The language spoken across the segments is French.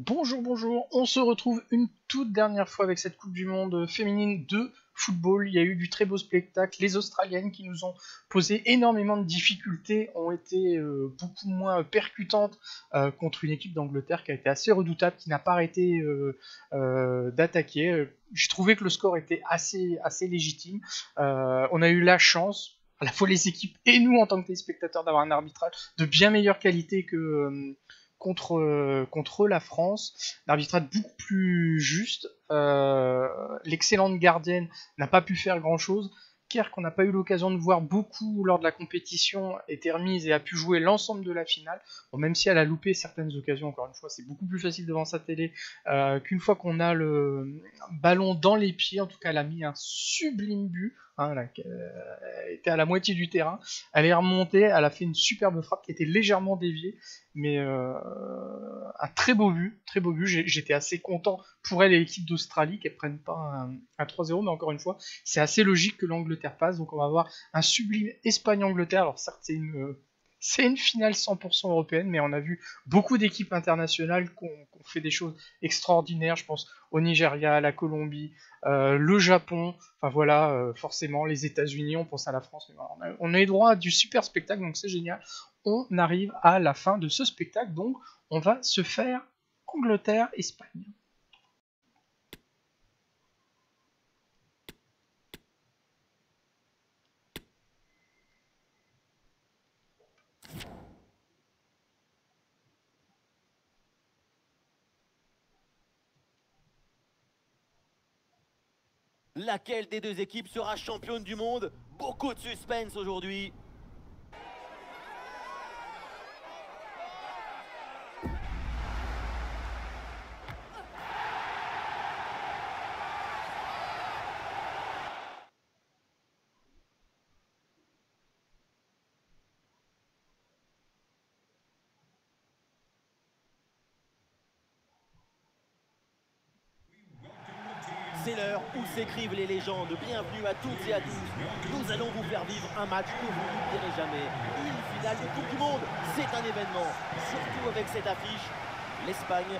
Bonjour, bonjour, on se retrouve une toute dernière fois avec cette Coupe du Monde féminine de football. Il y a eu du très beau spectacle. Les Australiennes qui nous ont posé énormément de difficultés ont été euh, beaucoup moins percutantes euh, contre une équipe d'Angleterre qui a été assez redoutable, qui n'a pas arrêté euh, d'attaquer. Je trouvais que le score était assez, assez légitime. on a eu la chance, à la fois les équipes et nous en tant que téléspectateurs, d'avoir un arbitrage de bien meilleure qualité que contre, euh, contre la France. L'arbitrage beaucoup plus juste. Euh, l'excellente gardienne n'a pas pu faire grand chose. Kerr, qu'on n'a pas eu l'occasion de voir beaucoup lors de la compétition, était remise et a pu jouer l'ensemble de la finale. Bon, même si elle a loupé certaines occasions, encore une fois, c'est beaucoup plus facile devant sa télé euh, qu'une fois qu'on a le ballon dans les pieds. En tout cas, elle a mis un sublime but. Hein, elle était à la moitié du terrain. Elle est remontée, elle a fait une superbe frappe qui était légèrement déviée, mais euh, un très beau but, très beau but. J'étais assez content pour elle et l'équipe d'Australie qu'elle prennent pas un, un 3-0, mais encore une fois, c'est assez logique que l'Angleterre Donc on va avoir un sublime Espagne-Angleterre. Alors certes, c'est une c'est une finale 100% européenne, mais on a vu beaucoup d'équipes internationales qui ont, fait des choses extraordinaires. Je pense au Nigeria, la Colombie, euh, le Japon, enfin voilà, euh, forcément les États-Unis, on pense à la France. on, a, on a eu droit à du super spectacle, donc c'est génial. On arrive à la fin de ce spectacle, donc on va se faire Angleterre-Espagne. Laquelle des deux équipes sera championne du monde? Beaucoup de suspense aujourd'hui. C'est l'heure où s'écrivent les légendes. Bienvenue à toutes et à tous. Nous allons vous faire vivre un match que vous n'oublierez jamais. Une finale de Coupe du Monde, c'est un événement. Surtout avec cette affiche, l'Espagne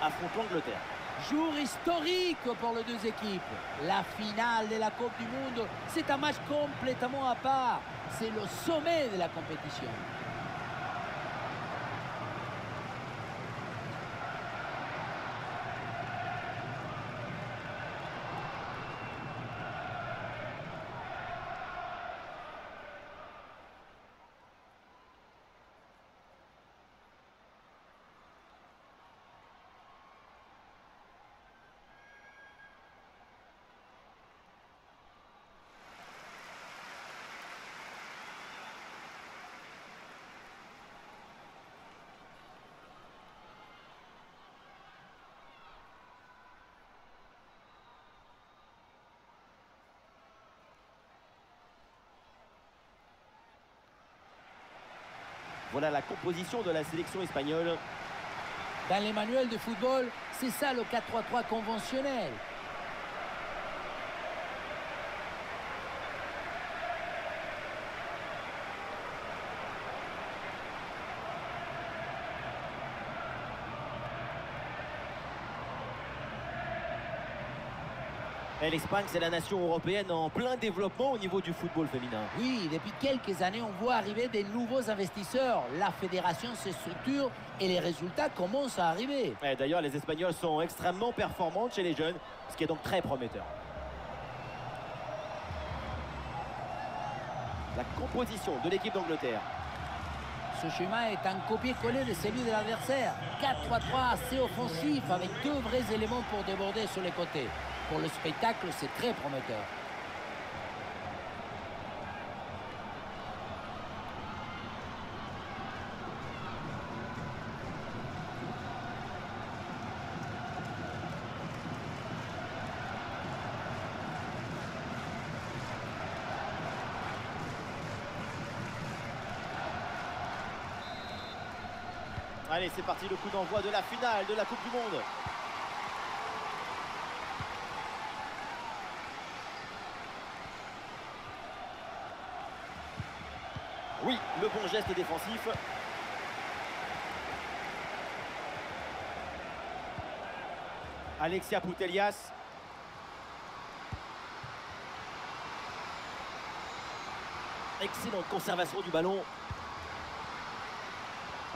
affronte l'Angleterre. Jour historique pour les deux équipes. La finale de la Coupe du Monde, c'est un match complètement à part. C'est le sommet de la compétition. Voilà la composition de la sélection espagnole. Dans les manuels de football, c'est ça le 4-3-3 conventionnel. L'Espagne, c'est la nation européenne en plein développement au niveau du football féminin. Oui, depuis quelques années, on voit arriver des nouveaux investisseurs. La fédération se structure et les résultats commencent à arriver. D'ailleurs, les Espagnols sont extrêmement performantes chez les jeunes, ce qui est donc très prometteur. La composition de l'équipe d'Angleterre. Ce schéma est un copier-coller de celui de l'adversaire. 4-3-3 assez offensif avec deux vrais éléments pour déborder sur les côtés. Pour le spectacle, c'est très prometteur. Allez, c'est parti, le coup d'envoi de la finale de la Coupe du Monde. Oui, le bon geste défensif. Alexia Poutelias. Excellente conservation du ballon.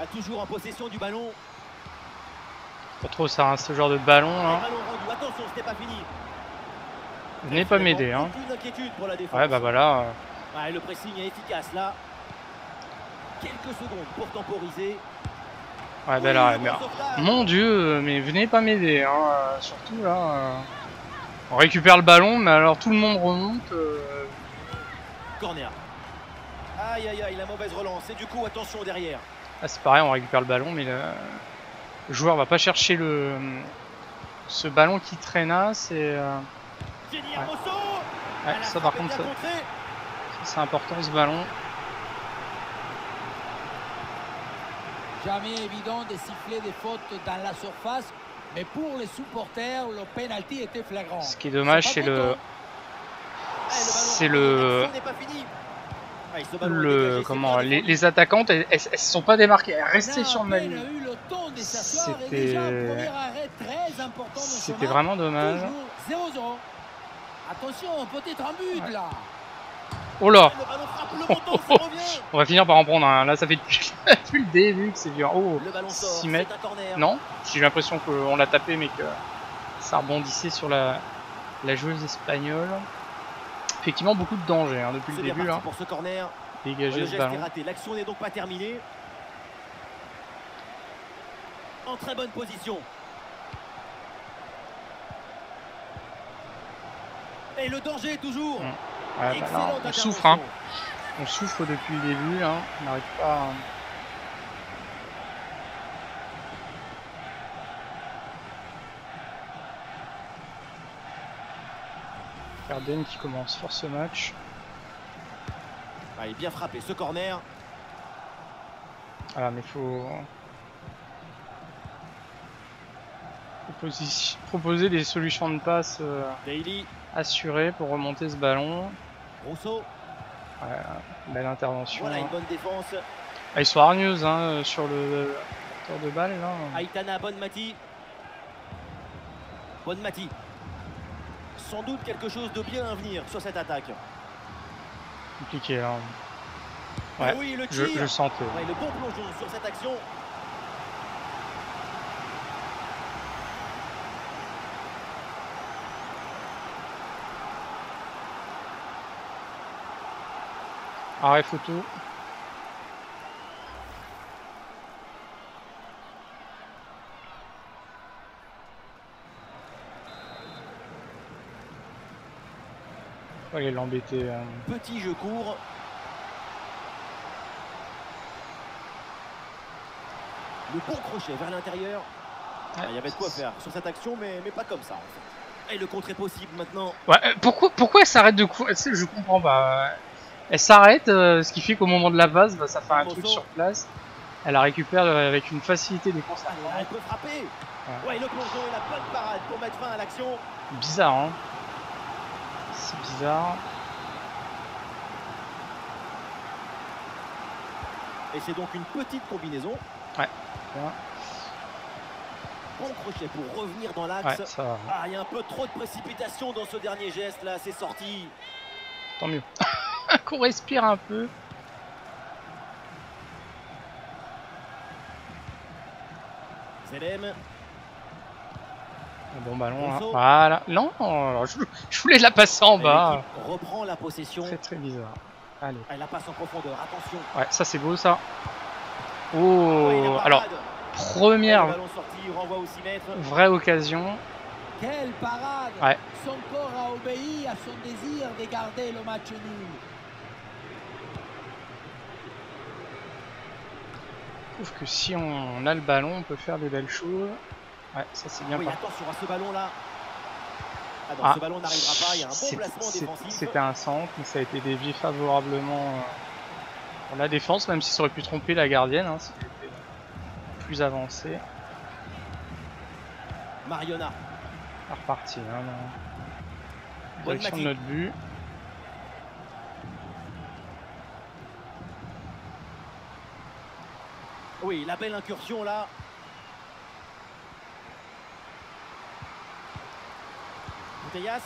A toujours en possession du ballon. Pas trop ça, hein, ce genre de ballon rendu. Attention, n'est pas fini. Venez pas m'aider, hein. Ouais, bah voilà. Ouais, le pressing est efficace là. Quelques secondes pour temporiser. Ouais, bah là. Mon dieu, mais venez pas m'aider, hein. euh, Surtout là. euh, On récupère le ballon, mais alors tout le monde remonte. euh, Corner. Aïe aïe aïe, la mauvaise relance. Et du coup, attention derrière. Ah, c'est pareil, on récupère le ballon, mais le, le joueur va pas chercher le ce ballon qui traînasse et euh, Jenny Ouais. Hermoso ouais, Elle a ça par contre ça- c'est important ce ballon. Jamais évident de siffler des fautes dans la surface, mais pour les supporters, le penalty était flagrant. Ce qui est dommage, c'est le Eh, c'est le est le c'est comment les, attaquantes elles, elles, elles se sont pas démarquées, elles restaient sur le C'était- vraiment dommage. Toujours 0-0. Attention, peut-être un but Ouais. là. Oh là, on va finir par en prendre un. Là, ça fait depuis, depuis le début que c'est violent. Oh, Le ballon sort, 6 c'est mètres. un. Non, j'ai l'impression qu'on l'a tapé, mais que ça rebondissait sur la, la joueuse espagnole. Effectivement, beaucoup de danger hein, depuis le début. Là. pour ce corner. Dégager Le ce ballon. L'action n'est donc pas terminée. En très bonne position. Et le danger toujours. Mm. Bah là, on souffre, hein. on souffre depuis le début. Hein. On n'arrive pas. à- Garden qui commence fort ce match. Ah, il est bien frappé ce corner. Ah mais faut... posi- proposer des solutions de passe euh, Daily, assurées pour remonter ce ballon. Rousseau. Belle intervention. Voilà hein. une bonne défense. Ah, ils sont hargneuses hein, euh, sur le tour de balle là. Aitana Bonmati. Bonmati. Sans doute quelque chose de bien à venir sur cette attaque. Compliqué là. Ah Ouais, oui, le Je, tir. je sentais. Ouais, le bon plongeon sur cette action. Arrêt photo. L'embêter. euh. Petit jeu court. Le bon crochet vers l'intérieur. Ah, Il y avait de quoi faire sur cette action, mais, mais pas comme ça en fait. Et le contre est possible maintenant. Ouais, euh, pourquoi, pourquoi elle s'arrête de courir Je comprends pas. Elle s'arrête, euh, ce qui fait qu'au moment de la base, bah, ça fait un truc sur place. Elle la récupère euh, avec une facilité des courses. Allez, elle peut frapper. Ouais, le plongeon et la bonne parade pour mettre fin à l'action. Bizarre, hein C'est bizarre. Et c'est donc une petite combinaison. Ouais. Bon crochet pour revenir dans Ouais, l'axe. ça va. Ah, il y a un peu trop de précipitation dans ce dernier geste là, c'est sorti. Tant mieux. Qu'on respire un peu. Un bon ballon. hein. Voilà. Non, je, je voulais la passer en bas. reprend la possession. Très très bizarre. Allez. Elle la passe en profondeur, attention. Ouais, ça c'est beau ça. Oh, est alors première Le ballon sorti, renvoi au 6 mètres. vraie occasion. Quelle parade Ouais. Son corps a obéi à son désir de garder le match nul. Trouve que si on a le ballon, on peut faire des belles choses. Ouais, ça c'est bien Oui, attention à ce ballon là. Ah non, Ah, ce ballon n'arrivera pas, il y a un bon placement défensif. C'était un centre, mais ça a été dévié favorablement euh, pour la défense, même si ça aurait pu tromper la gardienne, hein, si était plus avancée. Mariona, reparti. Hein, Bonne Direction de notre but. Oui, la belle incursion là. Putellas.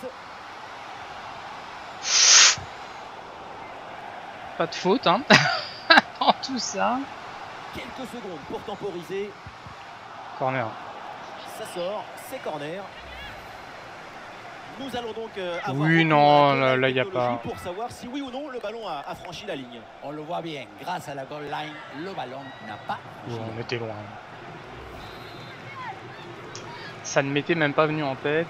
Pas de faute, hein. Dans tout ça. Quelques secondes pour temporiser. Corner. Ça sort, c'est corner. Nous allons donc euh, avoir Oui, non, là- là, y a pas. pour savoir si oui ou non le ballon a, a franchi la ligne. On le voit bien, grâce à la goal line, le ballon n'a pas bougé. on était loin. Ça ne m'était même pas venu en tête.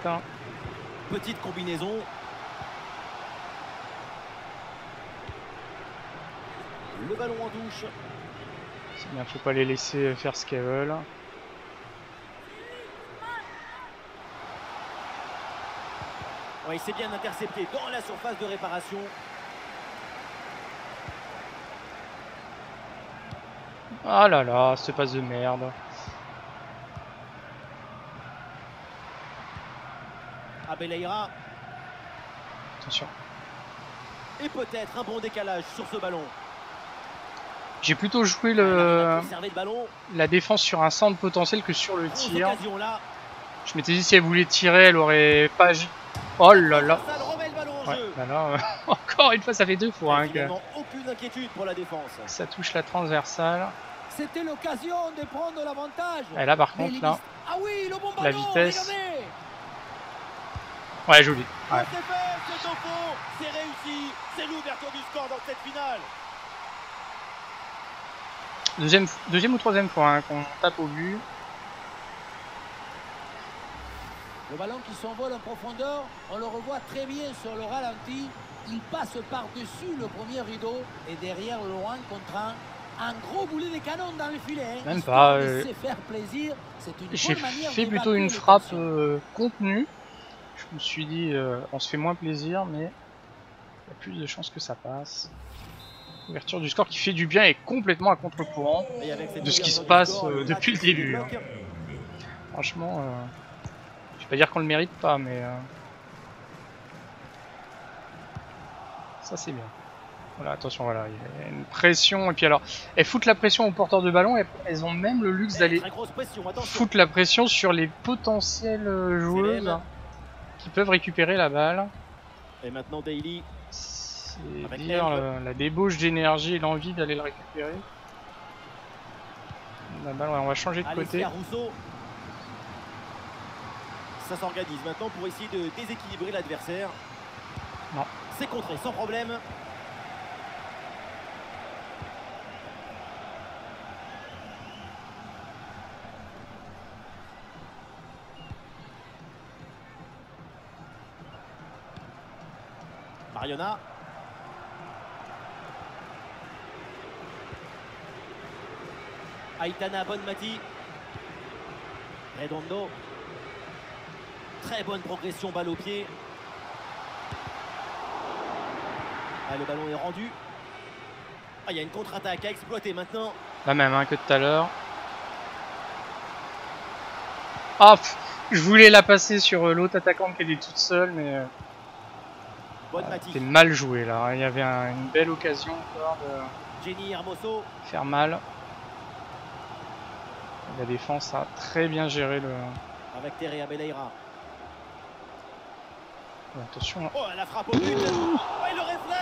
Petite combinaison. Le ballon en touche. C'est bien, faut pas les laisser faire ce qu'elles veulent. Ouais, c'est bien intercepté dans la surface de réparation. Ah là là, ce passe de merde. Abeleira. Attention. Et peut-être un bon décalage sur ce ballon. J'ai plutôt joué Il le, la défense sur un centre potentiel que sur le tir. Je m'étais dit si elle voulait tirer, elle aurait pas agi. Oh là là. Ouais, bah là, euh, encore une fois, ça fait deux fois hein, Et que finalement, aucune inquiétude pour la défense. ça touche la transversale. C'était l'occasion de prendre l'avantage. Et là, par contre, là, Ah oui, le bon la ballon, vitesse. regardez. ouais, joli. Ouais. C'est fait, c'est au fond, c'est réussi, c'est l'ouverture du score dans cette finale. Deuxième, deuxième ou troisième fois hein, qu'on tape au but. Le ballon qui s'envole en profondeur, on le revoit très bien sur le ralenti. Il passe par-dessus le premier rideau et derrière loin contre un, un gros boulet de canon dans le filet. hein. Même pas, euh, faire plaisir. C'est une J'ai fait plutôt une frappe euh, contenue. Je me suis dit, euh, on se fait moins plaisir, mais il y a plus de chances que ça passe. Ouverture du score qui fait du bien et complètement à contre-courant. De ce qui se passe, euh, depuis le début, débloque. Franchement, je vais pas dire qu'on le mérite pas, mais euh, ça c'est bien. Voilà, attention, voilà, il y a une pression et puis alors, elles foutent la pression aux porteurs de ballon et elles ont même le luxe d'aller pression, attention. foutre la pression sur les potentielles euh, joueuses qui peuvent récupérer la balle. Et maintenant Daily, C'est dire la débauche d'énergie et l'envie d'aller le récupérer. La balle, ouais, on va changer de côté. Rousseau. Ça s'organise maintenant pour essayer de déséquilibrer l'adversaire. Non. C'est contré sans problème. Mariona. Aitana Bonmati. Redondo. Très bonne progression, balle au pied. Ah, le ballon est rendu. Ah, il y a une contre-attaque à exploiter maintenant. La même hein, que tout à l'heure. Ah, pff, je voulais la passer sur euh, l'autre attaquante qui était toute seule, mais euh, Bonne Mati. c'était mal joué là. Il y avait un- une belle occasion encore de Jenny Hermoso. faire mal. La défense a très bien géré le. Avec Terre Beleira. Attention, Oh, la frappe au but. Oh,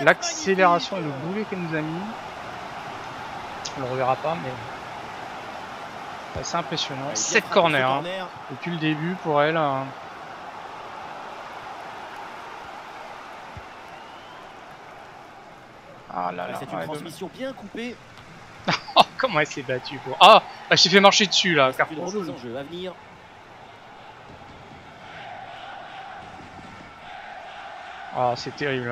l'accélération et le boulet qu'elle nous a mis. On le reverra pas, mais c'est assez impressionnant. Ouais, bien 7 frappé, corners hein, depuis le début pour elle. hein. Ah là là, C'est une ouais, transmission bien coupée. Oh, comment elle s'est battue pour... Ah, elle s'est fait marcher dessus là, carton jaune. remise en jeu à venir. Ah, c'est terrible.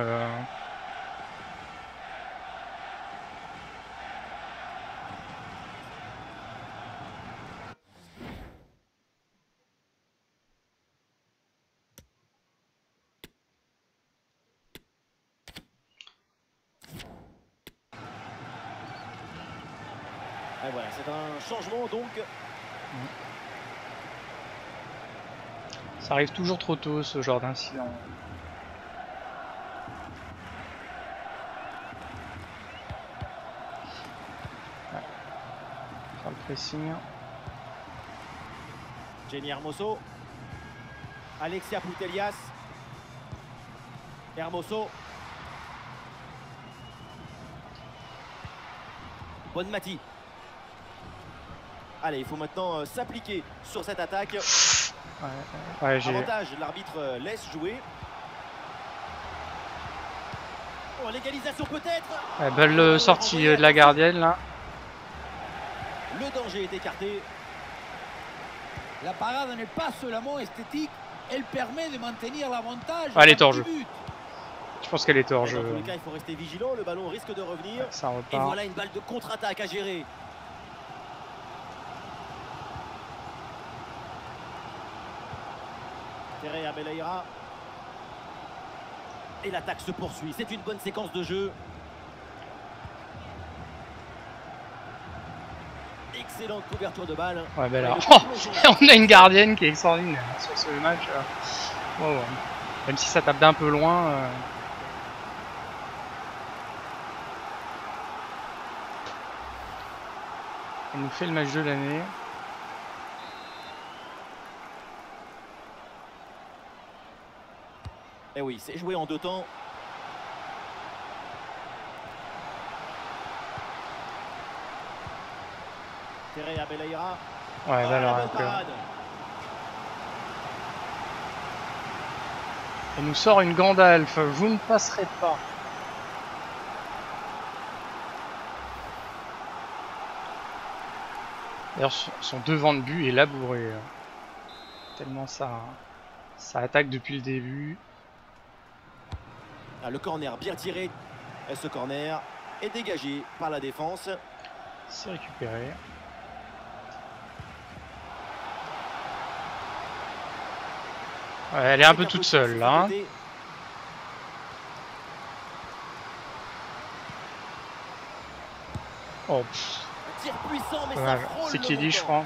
Et voilà, c'est un changement donc. Ça arrive toujours trop tôt ce genre d'incident. Ouais. Faire le pressing. Jenny Hermoso. Alexia Putellas. Hermoso. Bonne Mati. Allez, il faut maintenant euh, s'appliquer sur cette attaque. Ouais. Avantage, l'arbitre euh, laisse jouer. Oh, l'égalisation peut-être. Ouais, belle sortie euh, de la gardienne là. Le danger est écarté. La parade n'est pas seulement esthétique, elle permet de maintenir l'avantage. Ah, elle est. Je pense qu'elle est hors Dans tous les cas, il faut rester vigilant. Le ballon risque de revenir. Ça Et repart. voilà une balle de contre-attaque à gérer. Terre à Belaïra. Et l'attaque se poursuit. C'est une bonne séquence de jeu. Excellente couverture de balle. Ouais, ben là. Oh, on a une gardienne qui est extraordinaire sur ce match. euh. Oh, ouais. Même si ça tape d'un peu loin. euh. Elle nous fait le match de l'année. Eh oui, c'est joué en deux temps. Terre à Belaïra. Ouais, Ah, ben la alors, nous sort une Gandalf. Vous ne passerez pas. D'ailleurs, son- devant de but est labouré. euh. Tellement ça, ça attaque depuis le début. Ah, le corner bien tiré. Et ce corner est dégagé par la défense. C'est récupéré. Ouais, elle est un peu toute seule là. hein. Oh, c'est qui dit, je crois.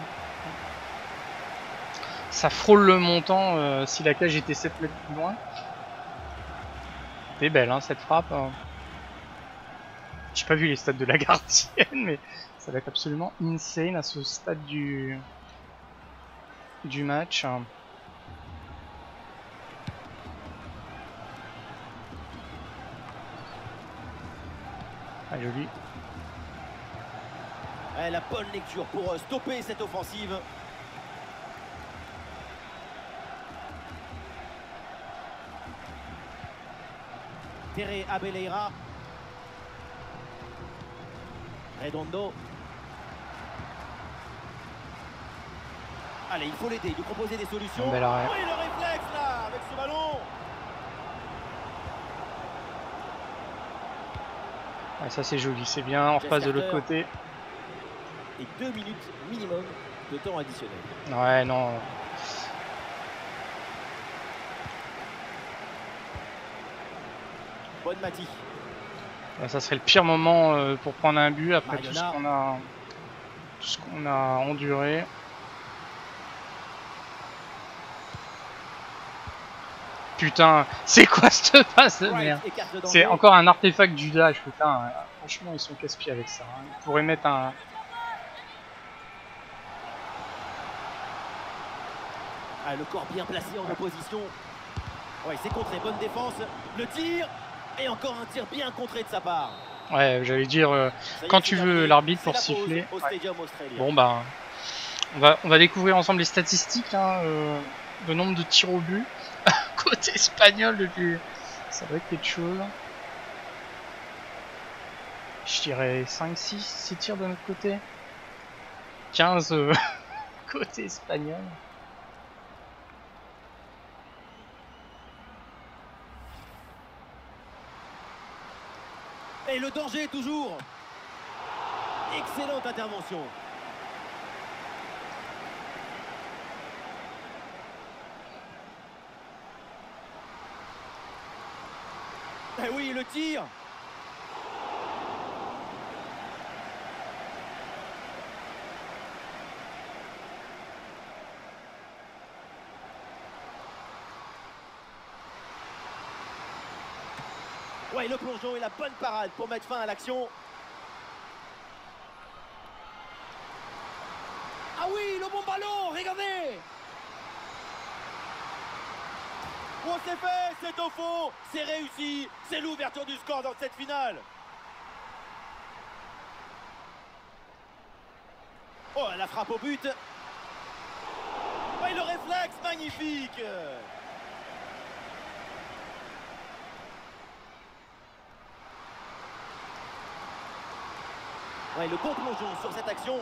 Ça frôle le montant euh, si la cage était 7 mètres plus loin. C'est belle hein, cette frappe. hein. J'ai pas vu les stats de la gardienne, mais ça va être absolument insane à ce stade du, du match. Ah, joli. Eh, la bonne lecture pour euh, stopper cette offensive. Terre Abeleira. Redondo. Allez, il faut l'aider, lui proposer des solutions. Un bel arrêt. Oui, le réflexe là, avec ce ballon. Ouais, ça c'est joli, c'est bien. On repasse de l'autre côté. Et deux minutes minimum de temps additionnel. Ouais, non. Bonne Mati. Ouais, ça serait le pire moment euh, pour prendre un but après tout ce Mariona. qu'on a, tout ce qu'on a enduré. Putain, c'est quoi cette passe de merde C'est encore un artefact du dash, putain. Franchement, ils sont casse-pieds avec ça. hein. Ils pourraient mettre un. Ah, le corps bien placé en opposition. Ouais, c'est contré, bonne défense. Le tir et encore un tir bien contré de sa part. Ouais, j'allais dire. euh, Quand tu veux l'arbitre pour la siffler, ouais. Bon bah, on va, on va découvrir ensemble les statistiques, hein, euh, le nombre de tirs au but côté espagnol depuis. Ça doit être quelque chose. Je dirais 5, 6, 6 tirs de notre côté. 15 euh, côté espagnol. Et le danger toujours. Excellente intervention. Eh oui, le tir. Ouais, le plongeon et la bonne parade pour mettre fin à l'action. Ah oui, le bon ballon, regardez Oh, c'est fait, c'est au fond, c'est réussi, c'est l'ouverture du score dans cette finale. Oh, la frappe au but. Oh, le réflexe, magnifique. Ouais, le bon plongeon sur cette action.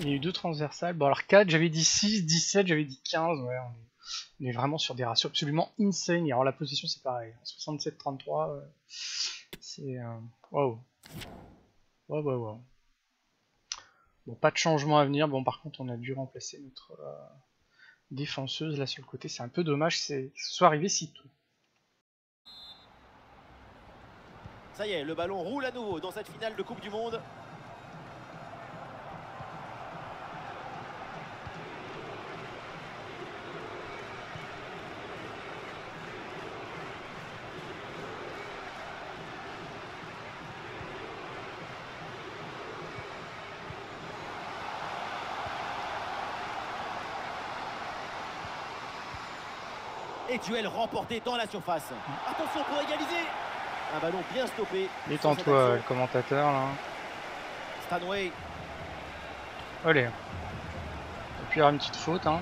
Il y a eu deux transversales. Bon, alors 4, j'avais dit 6, 17, j'avais dit 15. Ouais, on est, on est vraiment sur des ratios absolument insane. Alors la position, c'est pareil. 67-33, ouais. c'est. Euh... Waouh. Waouh, waouh, waouh. Bon, pas de changement à venir. Bon, par contre, on a dû remplacer notre euh, défenseuse là sur le côté. C'est un peu dommage que ce soit arrivé si tôt. Ça y est, le ballon roule à nouveau dans cette finale de Coupe du Monde. Et duel remporté dans la surface. Attention pour égaliser. Un ballon bien stoppé. Détends-toi, le commentateur là. Stanway. Allez. Et puis il y aura une petite faute. Hein.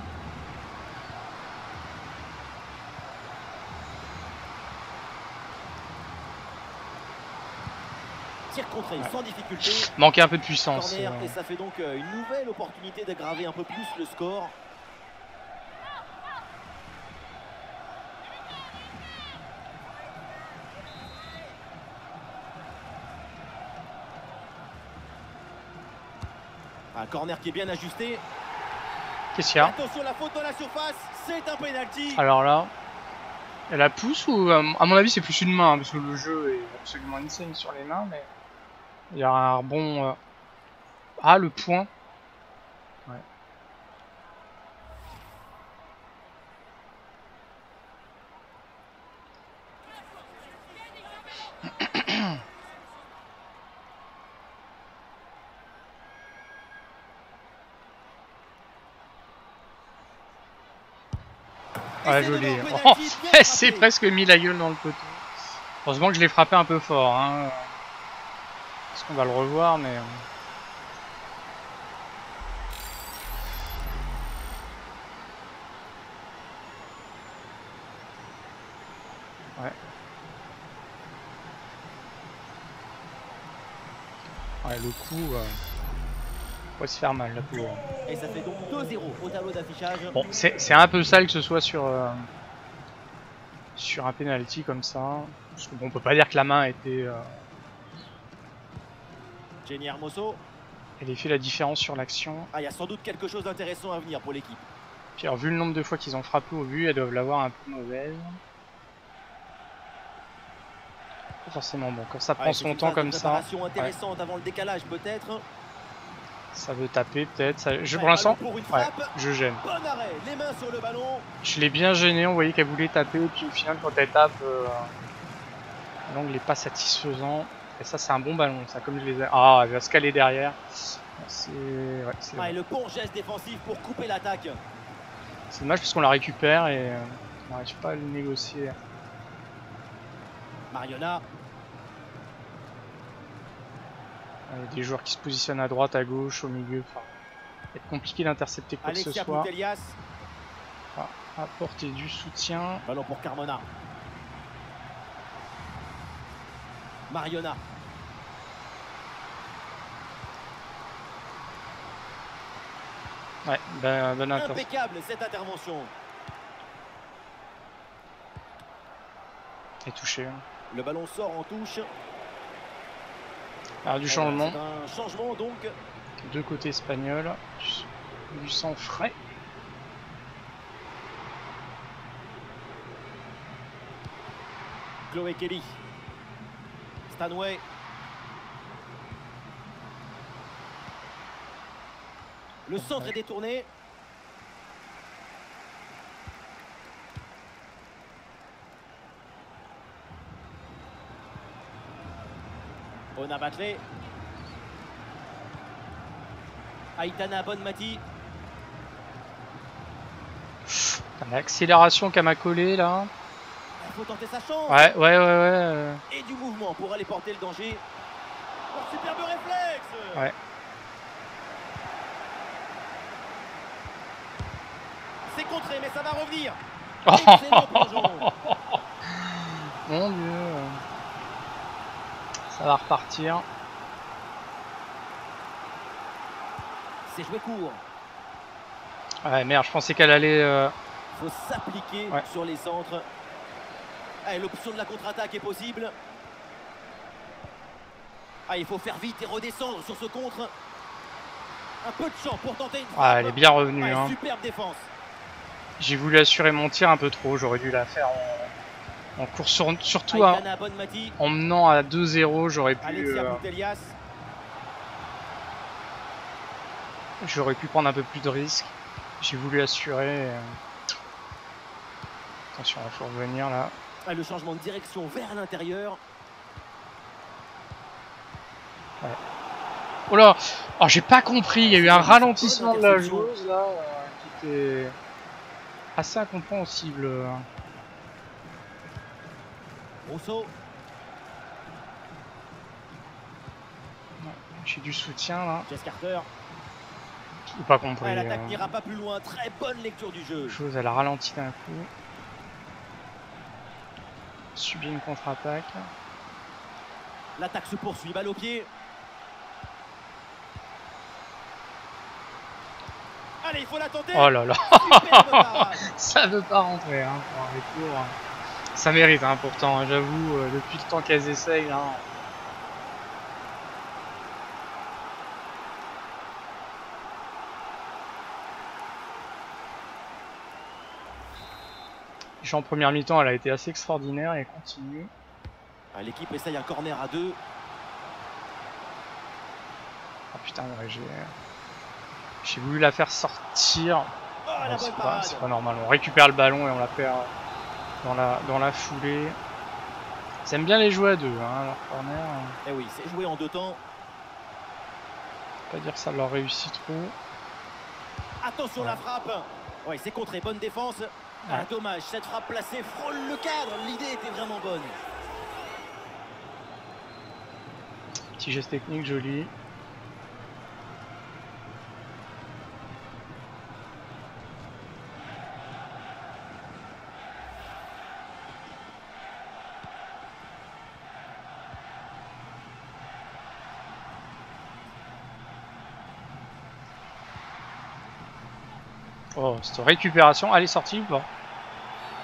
Contré Ouais. sans difficulté. Manquait un peu de puissance. Corner, euh. et ça fait donc euh, une nouvelle opportunité d'aggraver un peu plus le score. Un corner qui est bien ajusté. Qu'est-ce qu'il y a Attention, la faute dans la surface, c'est un penalty. Alors là, elle la pousse ou euh, à mon avis c'est plus une main hein, parce que le jeu est absolument insane sur les mains mais il y a un rebond. euh, Ah le point. Ouais, c'est joli. Oh, s'est frappé. presque mis la gueule dans le poteau. Heureusement que je l'ai frappé un peu fort. Hein. Parce qu'on va le revoir, mais. euh, Ouais. Ouais, le coup. Euh... va se faire mal, la pauvre. Et ça fait donc 2-0 au tableau d'affichage. Bon, c'est un peu sale que ce soit sur euh, sur un penalty comme ça. Parce que bon, on peut pas dire que la main a été, euh, Jenny Hermoso. elle ait fait la différence sur l'action. Ah, il y a sans doute quelque chose d'intéressant à venir pour l'équipe. Puis alors, vu le nombre de fois qu'ils ont frappé au but, elles doivent l'avoir un peu mauvaise. Pas forcément bon. Quand ça prend Ouais, son temps comme ça, intéressante avant le décalage peut-être. Ça veut taper peut-être. Je, pour l'instant, ouais, je gêne. Je l'ai bien gêné, on voyait qu'elle voulait taper, et puis au final, quand elle tape, euh, l'angle n'est pas satisfaisant. Et ça, c'est un bon ballon, ça, comme je les ai. Ah, elle va se caler derrière. C'est ouais, c'est Ah, le bon geste défensif pour couper l'attaque. c'est dommage parce qu'on la récupère et euh, on n'arrive pas à le négocier. Mariona, Il y a des joueurs qui se positionnent à droite, à gauche, au milieu. Enfin, ça va être compliqué d'intercepter quoi que ce soit. Putellas. Apporter du soutien. Ballon pour Carmona. Mariona. Ouais, ben, interception. Impeccable cette intervention. Et touché. hein. Le ballon sort en touche. Alors du changement, C'est un changement donc. deux côtés espagnols. Du- Du sang frais. Chloé Kelly. Stanway. Le centre est détourné. Ona Batley. Aitana Bonmati. L'accélération qu'a m'a collé là. Il faut tenter sa chance. Ouais, ouais, ouais, ouais. euh. Et du mouvement pour aller porter le danger. Oh, superbe réflexe Ouais. C'est contré, mais ça va revenir. Oh, mon dieu. Ça va repartir. C'est joué court. Ouais, merde, je pensais qu'elle allait. euh, faut s'appliquer Ouais. sur les centres. Ah, et L'option de la contre-attaque est possible. Ah, il faut faire vite et redescendre sur ce contre. Un peu de champ pour tenter une frappe. elle est bien revenue. Ah, hein. Superbe défense. J'ai voulu assurer mon tir un peu trop. J'aurais dû la faire en, en course. sur- Surtout en menant à 2-0, j'aurais pu. Euh. J'aurais pu prendre un peu plus de risques. J'ai voulu assurer. euh. Attention, il faut revenir là. Ah, le changement de direction vers l'intérieur. Oh là Oh, j'ai pas compris. Il y a eu un ralentissement de la joueuse là euh, qui était assez incompréhensible. Rousseau. J'ai du soutien là. Jess Carter. J'ai pas compris. Ah, L'attaque euh. n'ira pas plus loin. Très bonne lecture du jeu. chose, elle a ralenti d'un coup. Subit une contre-attaque. L'attaque se poursuit. Balle au pied. Allez, il faut la tenter. Oh là là, ça veut pas rentrer hein, pour un retour. Ça mérite hein, pourtant, hein, j'avoue, euh, depuis le temps qu'elles essayent. Déjà en première mi-temps, elle a été assez extraordinaire et elle continue. Ah, L'équipe essaye un corner à deux. Ah putain, ouais, j'ai... J'ai voulu la faire sortir. Oh, bonne c'est pas, pas normal. On récupère le ballon et on la perd dans la, dans la foulée. Ils aiment bien les jouer à deux, hein, leur corner. Eh oui, c'est joué en deux temps. Pas dire que ça leur réussit trop. Attention Ouais. la frappe. Oui, c'est contré. Bonne défense. Ah, dommage, cette frappe placée frôle le cadre. L'idée était vraiment bonne. Petit geste technique joli. Cette récupération, elle est sortie ou pas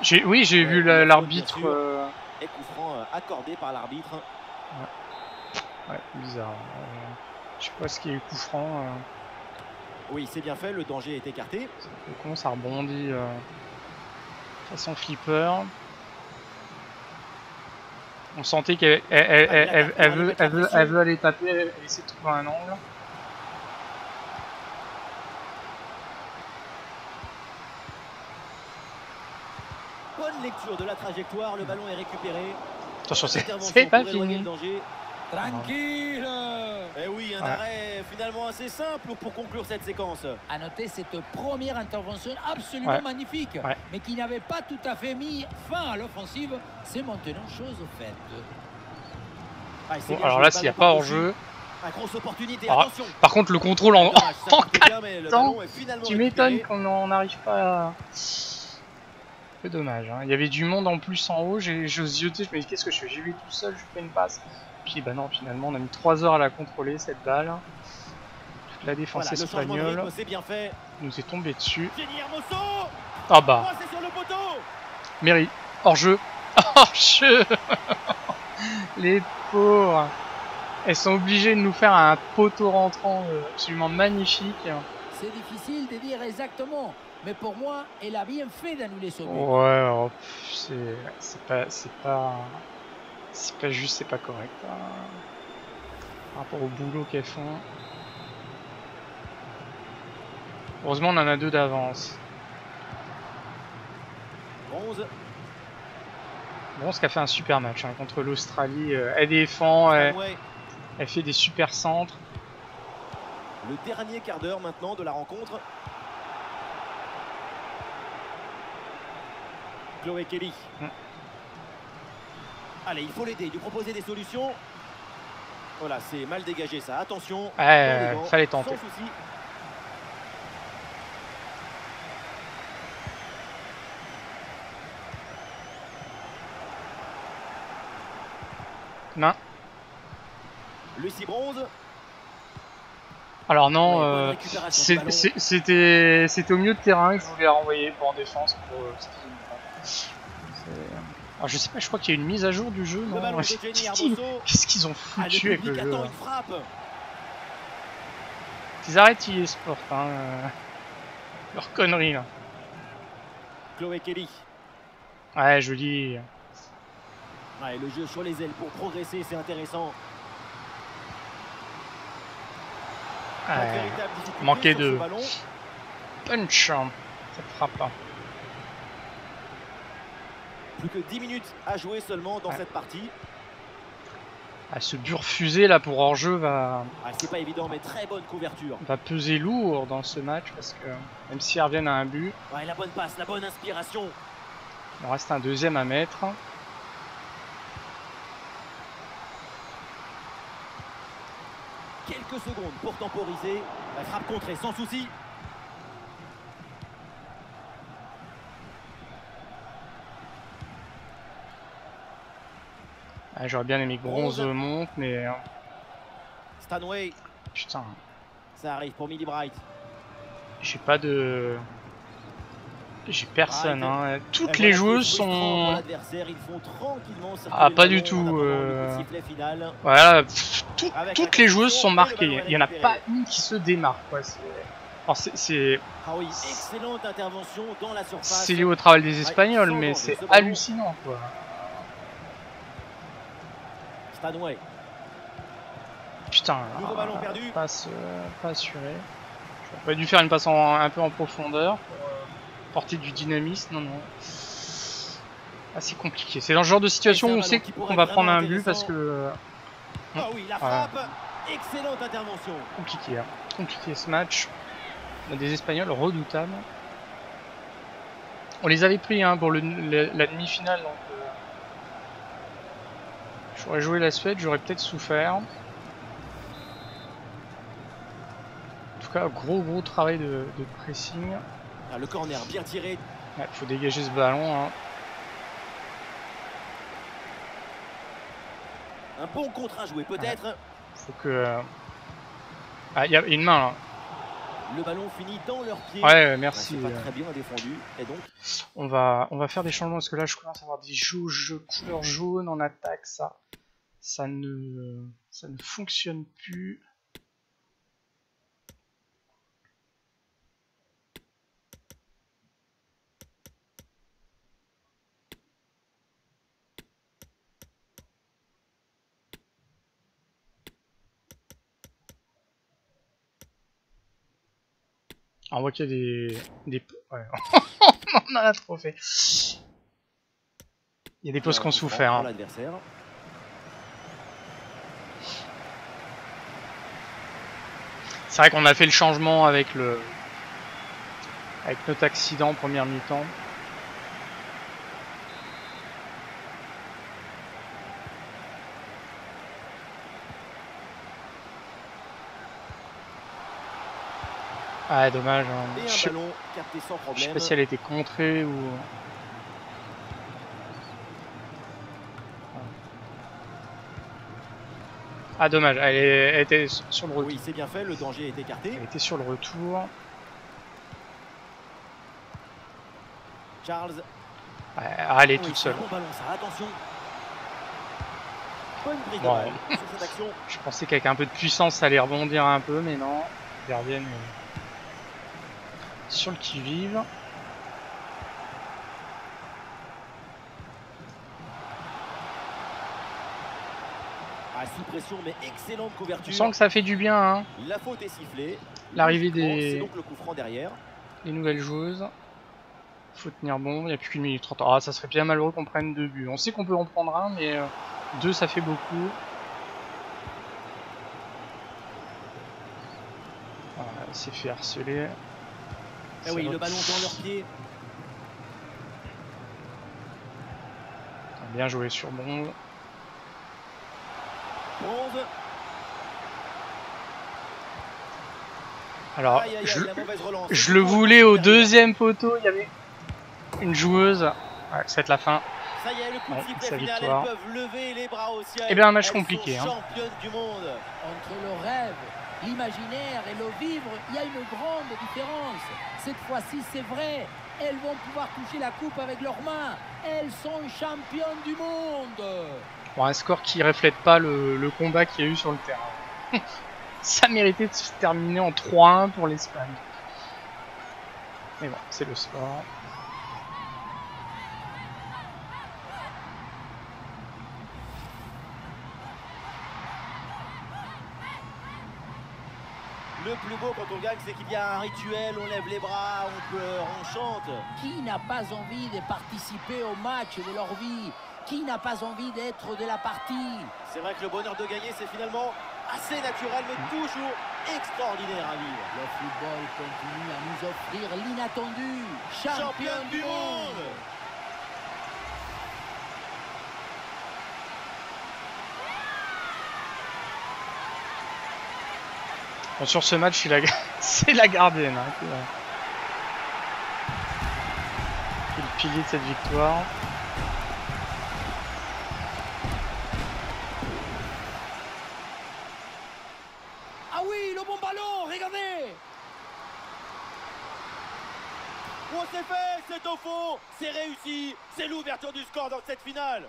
J'ai, Oui, j'ai Ouais, vu l'arbitre. sûr. euh, Et coup franc euh, accordé par l'arbitre. Ouais, bizarre. Euh, je sais pas ce qui est coup franc. euh. Oui, c'est bien fait. Le danger est écarté. C'est con, ça rebondit façon flipper. On sentait qu'elle veut, mettre la elle, veut, pression. elle veut aller taper, elle elle essaie de trouver un angle. Bonne lecture de la trajectoire. Le ballon est récupéré. Attention, c'est pas fini. Tranquille Eh oui, un Ouais. arrêt finalement assez simple pour conclure cette séquence. À noter cette première intervention absolument Ouais. magnifique, Ouais. mais qui n'avait pas tout à fait mis fin à l'offensive. C'est maintenant chose faite. Ah, et Bon, alors là, s'il n'y a pas hors-jeu, Ah, grosse opportunité, Ah, attention. par contre, le contrôle en. En mais le temps, Tu m'étonnes qu'on n'en arrive pas à. Dommage. Hein. Il y avait du monde en plus en haut. J'ai ziotais, je me dis qu'est-ce que je fais? J'y vais tout seul, je fais une passe. Puis bah non, finalement, on a mis 3 heures à la contrôler cette balle. Toute la défense Voilà, espagnole rythme, c'est bien fait. nous est tombée dessus. Ah bah, Coincé sur le poteau mérite. Hors jeu. Hors jeu Les pauvres. Elles sont obligées de nous faire un poteau rentrant euh, absolument magnifique. C'est difficile de dire exactement, mais pour moi, elle a bien fait d'annuler ce but. Ouais, c'est pas c'est pas c'est pas juste, c'est pas correct hein, par rapport au boulot qu'elles font. Heureusement, on en a deux d'avance. Bronze. Bon, ce qui a fait un super match hein, contre l'Australie. euh, elle défend, elle, elle fait des super centres. Le dernier quart d'heure maintenant de la rencontre. Chloé Kelly. Mm. Allez, il faut l'aider, lui proposer des solutions. Voilà, c'est mal dégagé ça. Attention. les gants, fallait tenter. Sans souci. Main. Lucie Bronze. Alors non, Ouais, euh, c'était c'était au milieu de terrain que je voulais la renvoyer pour en défense. Pour, euh, Alors je sais pas, je crois qu'il y a une mise à jour du jeu, non Qu'est-ce qu'ils ont Ah, foutu avec le jeu arrêtent e-sport, hein. euh, Leur connerie là. Chloé Kelly. Ouais, joli. Ouais, le jeu sur les ailes pour progresser, c'est intéressant. Ouais. sur de-. Punch hein. Cette frappe là. Plus que 10 minutes à jouer seulement dans cette partie. Ah, ce dur fusée là pour hors-jeu va, Ah, c'est pas évident, mais très bonne couverture. va peser lourd dans ce match parce que même si elles reviennent à un but, Ouais, la bonne passe, la bonne inspiration. il en reste un deuxième à mettre. Quelques secondes pour temporiser. La frappe contrée sans souci. Ah, J'aurais bien aimé que Bronze Bronze. monte, mais euh, Stanway, putain, ça arrive pour Millie Bright. j'ai pas de. J'ai personne. Ah, Hein. Toutes les joueuses sont. l'adversaire, Ils font tranquillement circuler Ah, pas du tout, euh. Voilà, tout- toutes les joueuses sont marquées. Il y en a pas une qui se démarque. Quoi. C'est- Ah oui, excellente intervention dans la surface. c'est lié au travail des Ouais, Espagnols, mais c'est hallucinant. Quoi. Stanway, Putain, Nouveau ballon ah, perdu. passe euh, pas assuré. J'aurais dû faire une passe en- un peu en profondeur pour euh, porter du dynamisme. Non, non. Ah, c'est compliqué. C'est dans ce genre de situation où on sait ballon qu'on va prendre un but parce que euh, ah oui, la Voilà. frappe. Excellente intervention. compliqué, hein. compliqué ce match. On a des Espagnols redoutables. On les avait pris hein, pour le, le- la demi-finale, donc j'aurais joué la Suède, j'aurais peut-être souffert. En tout cas, gros gros travail de, de pressing. Ah, le corner bien tiré. Il faut dégager ce ballon. hein. Un bon contre à jouer peut-être. Faut que. euh, Ah, il y a une main là. Le ballon finit dans leurs pieds. Ouais, merci. Pas euh. très bien défendu. Et donc, On va, on va faire des changements parce que là je commence à avoir des jauges couleur jaune en attaque, ça, ça ne, ça ne fonctionne plus. On voit qu'il y a des, des, ouais. on en a trop fait. Il y a des coup franc souffert. hein. l'adversaire. C'est vrai qu'on a fait le changement avec le avec notre accident en première mi-temps. Ah dommage. hein. Et Je un sais- ballon capté sans je sais pas si elle était contrée ou. Ah dommage, elle, est- elle était sur le retour. Oui, c'est bien fait. Le danger est écarté. Elle était sur le retour. Charles. Ah, elle est Oui, toute seule. Bon ballon, ça. Attention. Bonne prise de Bon. balle sur cette action. Je pensais qu'avec un peu de puissance ça allait rebondir un peu, mais non. Euh, sur le qui-vive. Ah, sous pression, mais excellente On couverture. sent que ça fait du bien, hein, La faute est sifflée. L'arrivée des- C'est donc le coup franc derrière. les nouvelles joueuses. Faut tenir bon, il n'y a plus qu'une minute trente. Ah, ça serait bien malheureux qu'on prenne deux buts. On sait qu'on peut en prendre un, mais euh, deux ça fait beaucoup. Voilà, elle s'est fait harceler. Ah oui, le ballon dans leurs pieds. Bien joué sur Bronze. Bronze. Alors, Aïe, aïe, je, relance. je le voulais au deuxième poteau, il y avait une joueuse. Ouais, ça va être la fin. Ça y est, le coup de Ouais, sifflet sa final, victoire. elles peuvent lever les bras au ciel. Eh bien, un match Elles compliqué, sont hein. du monde. Entre le rêve, l'imaginaire et le vivre, il y a une grande différence. Cette fois-ci, c'est vrai, elles vont pouvoir toucher la coupe avec leurs mains. Elles sont championnes du monde. Un score qui reflète pas le, le combat qu'il y a eu sur le terrain. ça méritait de se terminer en 3-1 pour l'Espagne. Mais bon, c'est le sport. Le plus beau quand on gagne, c'est qu'il y a un rituel, on lève les bras, on pleure, on chante. Qui n'a pas envie de participer au match de leur vie? Qui n'a pas envie d'être de la partie? C'est vrai que le bonheur de gagner, c'est finalement assez naturel, mais toujours extraordinaire à vivre. Le football continue à nous offrir l'inattendu. Championne Championne du monde Bon, sur ce match, c'est la, gardienne. Hein, le pilier de cette victoire. Ah oui, le bon ballon, regardez Oh, c'est fait, c'est au fond, c'est réussi, c'est l'ouverture du score dans cette finale.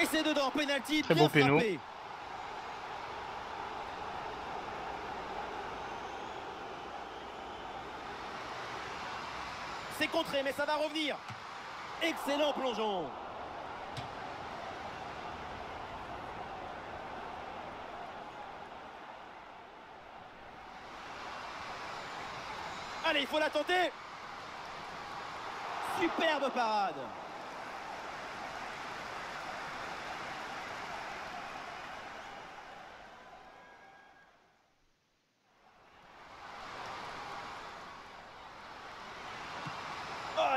Et c'est dedans, penalty, Très bien péno. frappé. C'est contré, mais ça va revenir. Excellent plongeon. Allez, il faut la tenter. Superbe parade.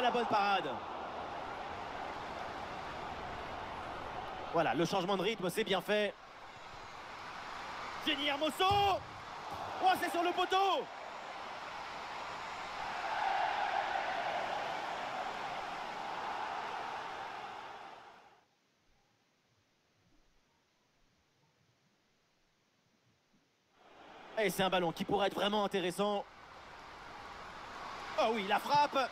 La bonne parade. Voilà, le changement de rythme, c'est bien fait. Jenny Hermoso Oh, c'est sur le poteau Et c'est un ballon qui pourrait être vraiment intéressant. Oh oui, la frappe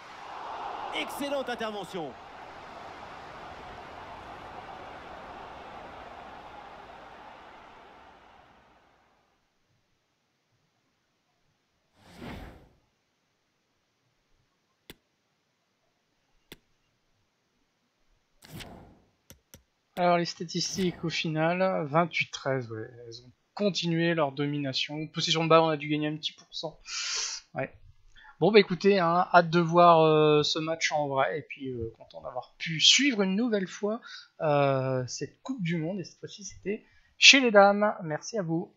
Excellente intervention Alors les statistiques au final, 28-13, ouais, elles ont continué leur domination. Possession de balle, on a dû gagner un petit pourcent. Ouais. Bon bah écoutez, hein, hâte de voir euh, ce match en vrai, et puis euh, content d'avoir pu suivre une nouvelle fois euh, cette Coupe du Monde, et cette fois-ci c'était chez les dames. Merci à vous.